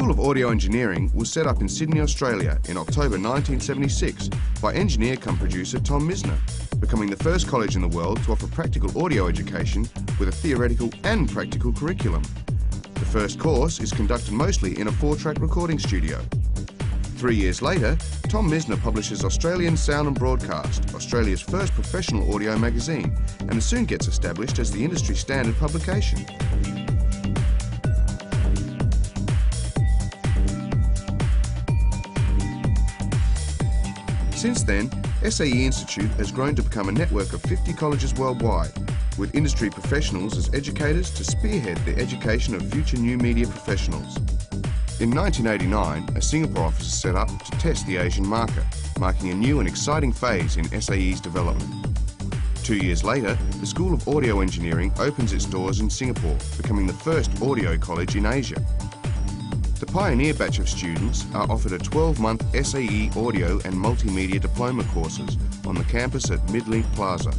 School of Audio Engineering was set up in Sydney, Australia in October 1976 by engineer come producer Tom Misner, becoming the first college in the world to offer practical audio education with a theoretical and practical curriculum. The first course is conducted mostly in a four-track recording studio. Three years later, Tom Misner publishes Australian Sound and Broadcast, Australia's first professional audio magazine, and soon gets established as the industry standard publication. Since then, SAE Institute has grown to become a network of 50 colleges worldwide, with industry professionals as educators to spearhead the education of future new media professionals. In 1989, a Singapore office is set up to test the Asian market, marking a new and exciting phase in SAE's development. Two years later, the School of Audio Engineering opens its doors in Singapore, becoming the first audio college in Asia. The pioneer batch of students are offered a 12-month SAE Audio and Multimedia Diploma courses on the campus at Midlink Plaza.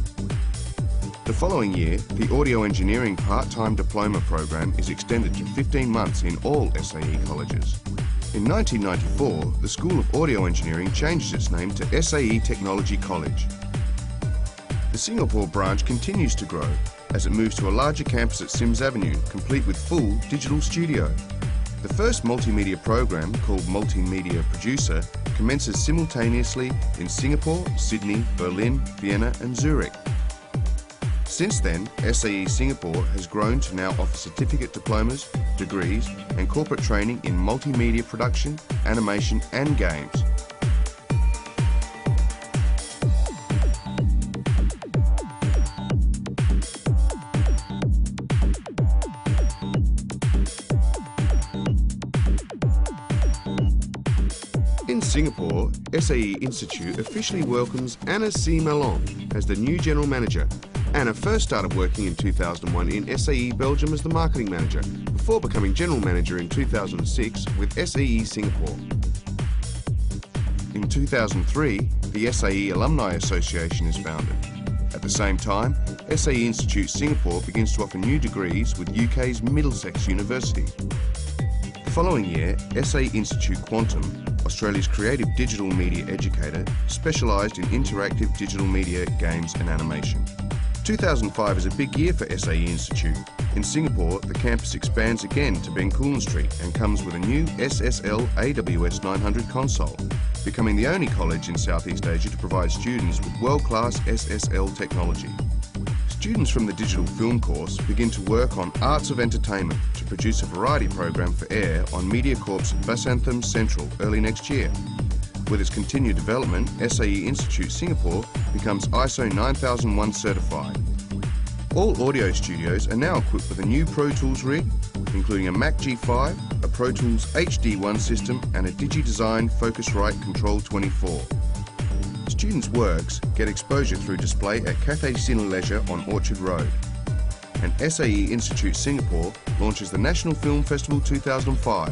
The following year, the Audio Engineering part-time diploma program is extended to 15 months in all SAE colleges. In 1994, the School of Audio Engineering changed its name to SAE Technology College. The Singapore branch continues to grow as it moves to a larger campus at Sims Avenue, complete with full digital studio. The first multimedia program, called Multimedia Producer, commences simultaneously in Singapore, Sydney, Berlin, Vienna and Zurich. Since then, SAE Singapore has grown to now offer certificate diplomas, degrees and corporate training in multimedia production, animation and games. In Singapore, SAE Institute officially welcomes Anna C. Malon as the new General Manager. Anna first started working in 2001 in SAE Belgium as the Marketing Manager, before becoming General Manager in 2006 with SAE Singapore. In 2003, the SAE Alumni Association is founded. At the same time, SAE Institute Singapore begins to offer new degrees with UK's Middlesex University. The following year, SAE Institute Qantm Australia's creative digital media educator, specialised in interactive digital media, games and animation. 2005 is a big year for SAE Institute. In Singapore, the campus expands again to Bencoolen Street and comes with a new SSL AWS 900 console, becoming the only college in Southeast Asia to provide students with world-class SSL technology. Students from the digital film course begin to work on Arts of Entertainment to produce a variety program for air on MediaCorp's Vasantham Central early next year. With its continued development, SAE Institute Singapore becomes ISO 9001 certified. All audio studios are now equipped with a new Pro Tools rig, including a Mac G5, a Pro Tools HD1 system and a DigiDesign Focusrite Control 24. Students' works get exposure through display at Cathay Cineleisure on Orchard Road. And SAE Institute Singapore launches the National Film Festival 2005.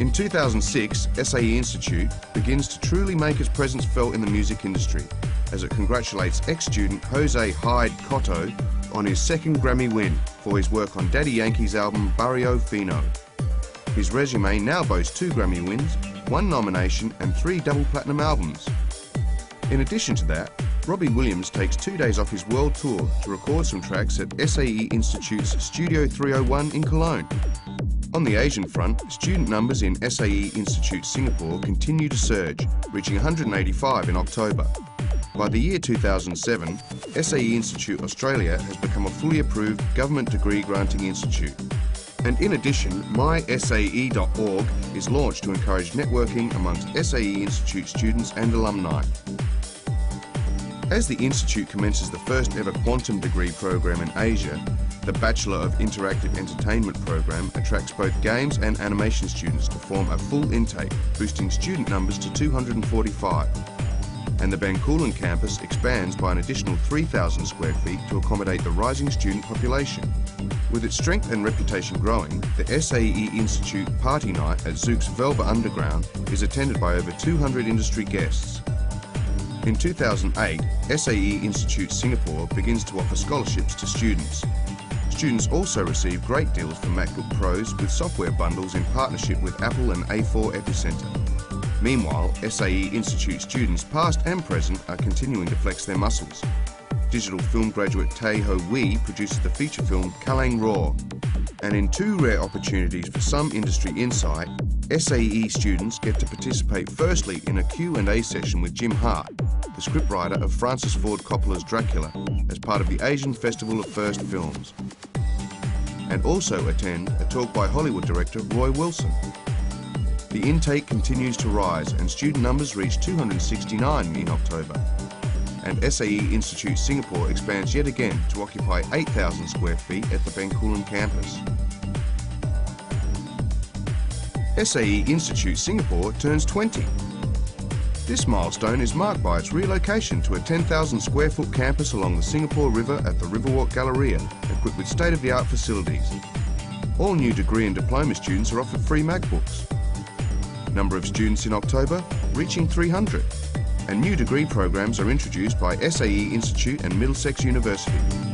In 2006, SAE Institute begins to truly make its presence felt in the music industry as it congratulates ex-student Jose Hyde Cotto on his second Grammy win for his work on Daddy Yankee's album Barrio Fino. His resume now boasts two Grammy wins, one nomination and three double platinum albums. In addition to that, Robbie Williams takes two days off his world tour to record some tracks at SAE Institute's Studio 301 in Cologne. On the Asian front, student numbers in SAE Institute Singapore continue to surge, reaching 185 in October. By the year 2007, SAE Institute Australia has become a fully approved government degree granting institute. And in addition, mysae.org is launched to encourage networking amongst SAE Institute students and alumni. As the Institute commences the first ever Qantm degree program in Asia, the Bachelor of Interactive Entertainment program attracts both games and animation students to form a full intake, boosting student numbers to 245. And the Bencoolen campus expands by an additional 3,000 square feet to accommodate the rising student population. With its strength and reputation growing, the SAE Institute Party Night at Zouk's Velvet Underground is attended by over 200 industry guests. In 2008, SAE Institute Singapore begins to offer scholarships to students. Students also receive great deals from MacBook Pros with software bundles in partnership with Apple and A4 Epicenter. Meanwhile, SAE Institute students, past and present, are continuing to flex their muscles. Digital film graduate Tay Ho Wee produces the feature film Kallang Roar. And in two rare opportunities for some industry insight, SAE students get to participate firstly in a Q&A session with Jim Hart, the scriptwriter of Francis Ford Coppola's Dracula, as part of the Asian Festival of First Films. And also attend a talk by Hollywood director Roy Wilson. The intake continues to rise and student numbers reach 269 in October. And SAE Institute Singapore expands yet again to occupy 8,000 square feet at the Bencoolen campus. SAE Institute Singapore turns 20. This milestone is marked by its relocation to a 10,000 square foot campus along the Singapore River at the Riverwalk Galleria, equipped with state-of-the-art facilities. All new degree and diploma students are offered free MacBooks. Number of students in October reaching 300. And new degree programs are introduced by SAE Institute and Middlesex University.